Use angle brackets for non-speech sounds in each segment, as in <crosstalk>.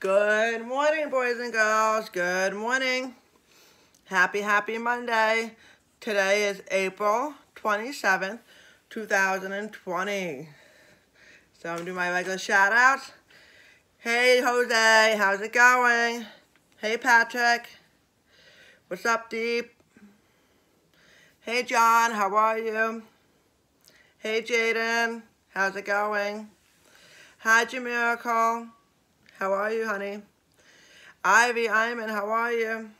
Good morning, boys and girls. Good morning. Happy, happy Monday. Today is April 27th, 2020. So I'm going to do my regular shout outs. Hey, Jose, how's it going? Hey, Patrick. What's up, Deep? Hey, John, how are you? Hey, Jaden, how's it going? Hi, Jamirical. How are you, honey? Ivy Iman, how are you?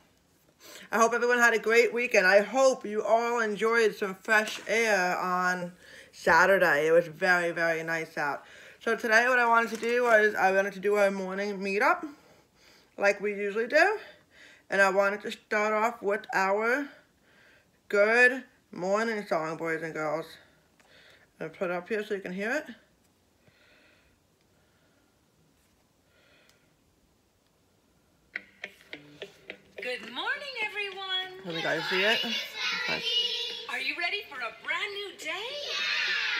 I hope everyone had a great weekend. I hope you all enjoyed some fresh air on Saturday. It was very, very nice out. So today what I wanted to do was I wanted to do a morning meetup like we usually do. And I wanted to start off with our good morning song, boys and girls. I'm going to put it up here so you can hear it. Good morning, everyone. Can you guys see it? Okay. Are you ready for a brand new day?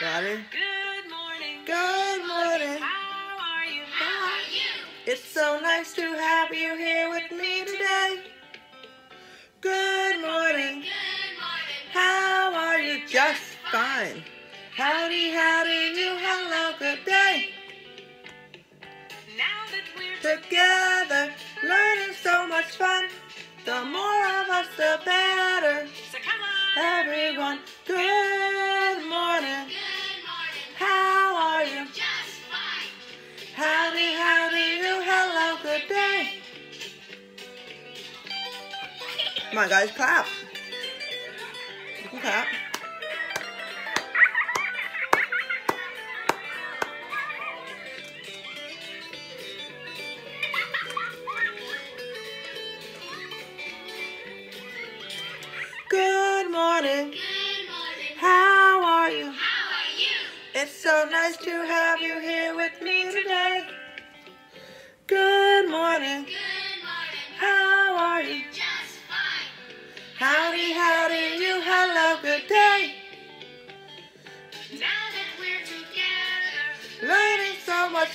Ready? Good morning. Good morning. How are you? How are you? It's so nice to have you here with me today. Good morning. How are you? Just fine. Howdy, howdy, Come on, guys, clap. You can clap. Good morning. How are you? It's so nice to have you here with me today. Good morning. How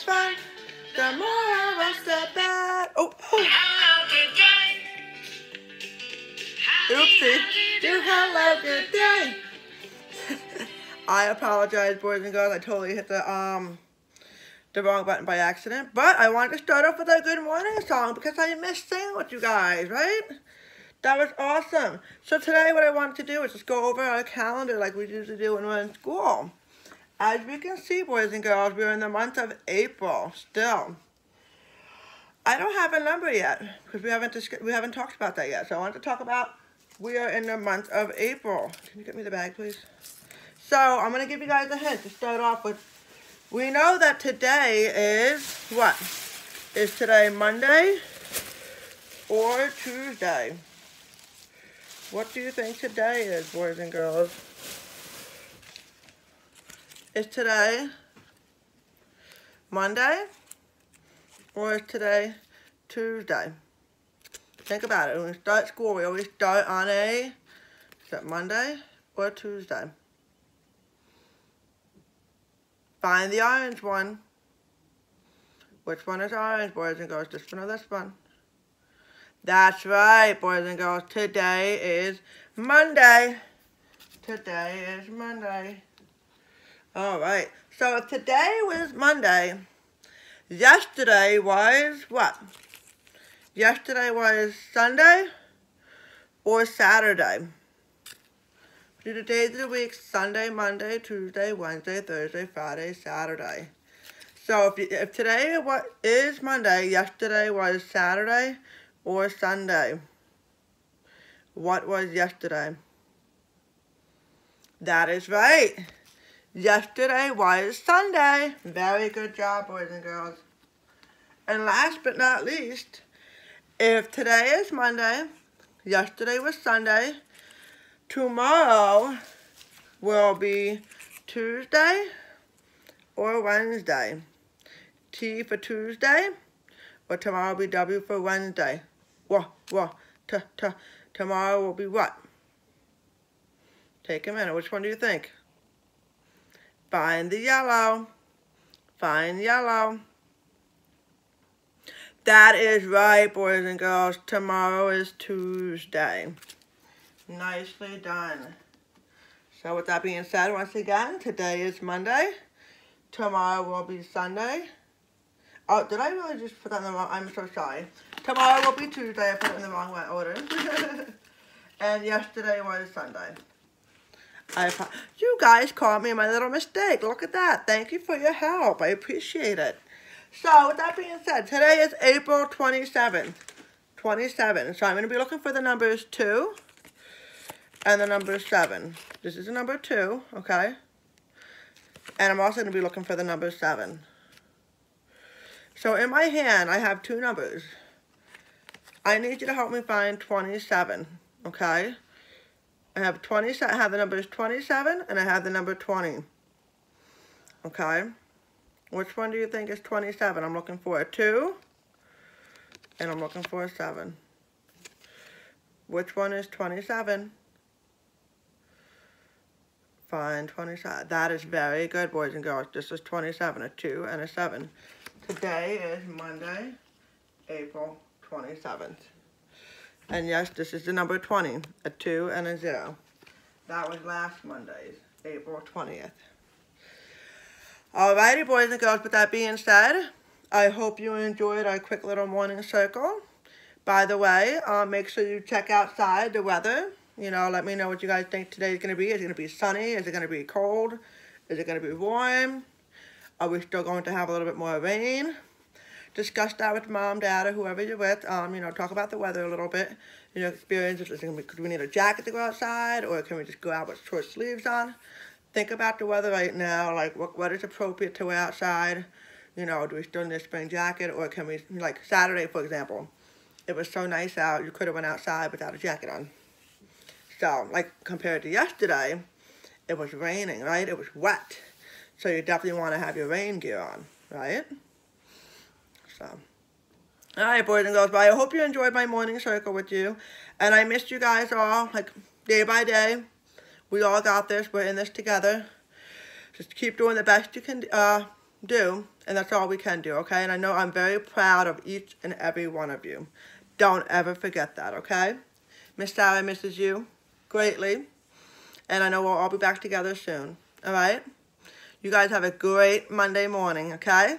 fun. The more the better. Oh, oh. Hello, good day. Oopsie. Do hello, good day. <laughs> I apologize, boys and girls. I totally hit the um the wrong button by accident. But I wanted to start off with a good morning song because I missed singing with you guys, right? That was awesome. So today what I wanted to do is just go over our calendar like we usually do when we're in school. As we can see, boys and girls, we're in the month of April still. I don't have a number yet because we haven't we haven't talked about that yet. So I want to talk about we are in the month of April. Can you get me the bag, please? So I'm gonna give you guys a hint to start off with. We know that today is what? Is today Monday or Tuesday? What do you think today is, boys and girls? Is today Monday or is today Tuesday? Think about it. When we start school, we always start on a, is that Monday or Tuesday? Find the orange one. Which one is orange, boys and girls? This one or this one? That's right, boys and girls. Today is Monday. Today is Monday. All right. So today was Monday, yesterday was what? Yesterday was Sunday or Saturday. Do the days of the week, Sunday, Monday, Tuesday, Wednesday, Thursday, Friday, Saturday. So if, if today what is Monday, yesterday was Saturday or Sunday. What was yesterday? That is right. Yesterday was Sunday. Very good job, boys and girls. And last but not least, if today is Monday, yesterday was Sunday, tomorrow will be Tuesday or Wednesday. T for Tuesday, or tomorrow will be W for Wednesday. Wha, wha, t, t, tomorrow will be what? Take a minute. Which one do you think? Find the yellow. Find yellow. That is right, boys and girls. Tomorrow is Tuesday. Nicely done. So with that being said, once again, today is Monday. Tomorrow will be Sunday. Oh, did I really just put that in the wrong? I'm so sorry. Tomorrow will be Tuesday. I put it in the wrong order. <laughs> and yesterday was Sunday. I you guys caught me my little mistake. Look at that. Thank you for your help. I appreciate it. So, with that being said, today is April 27th. 27. So, I'm going to be looking for the numbers 2 and the number 7. This is the number 2, okay? And I'm also going to be looking for the number 7. So, in my hand, I have two numbers. I need you to help me find 27, okay? I have 27, I have the numbers 27 and I have the number 20. Okay? Which one do you think is 27? I'm looking for a 2 and I'm looking for a 7. Which one is 27? Find 27. That is very good, boys and girls. This is 27, a 2 and a 7. Today is Monday, April 27th. And yes, this is the number 20, a 2 and a 0. That was last Monday's, April 20th. Alrighty, boys and girls, with that being said, I hope you enjoyed our quick little morning circle. By the way, uh, make sure you check outside the weather. You know, let me know what you guys think today is going to be. Is it going to be sunny? Is it going to be cold? Is it going to be warm? Are we still going to have a little bit more rain? Discuss that with mom, dad, or whoever you're with. Um, you know, talk about the weather a little bit. You know, experiences. Is it could we need a jacket to go outside, or can we just go out with short sleeves on? Think about the weather right now. Like, what what is appropriate to wear outside? You know, do we still need a spring jacket, or can we like Saturday, for example? It was so nice out. You could have went outside without a jacket on. So, like compared to yesterday, it was raining, right? It was wet. So you definitely want to have your rain gear on, right? So, all right, boys and girls, but I hope you enjoyed my morning circle with you. And I missed you guys all, like, day by day. We all got this. We're in this together. Just keep doing the best you can uh, do, and that's all we can do, okay? And I know I'm very proud of each and every one of you. Don't ever forget that, okay? Miss Sarah misses you greatly, and I know we'll all be back together soon, all right? You guys have a great Monday morning, okay?